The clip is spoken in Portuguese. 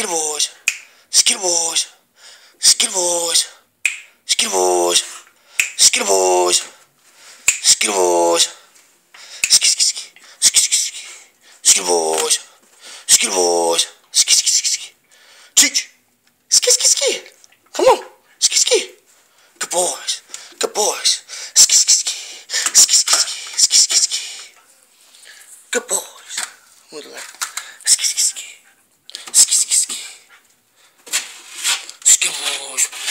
Skill boys. Skill boys. Skill boys. Skill boys. Skill boys. Skill boys. Skill boys. Skill boys. Ski ski ski ski. Teach. Ski ski ski. Come on. Ski ski. Good boys. Good boys. Ski ski ski. Ski ski ski. Ski ski ski. Good boys. Muito legal. Dios.